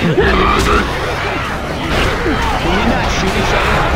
Can we not shoot each other?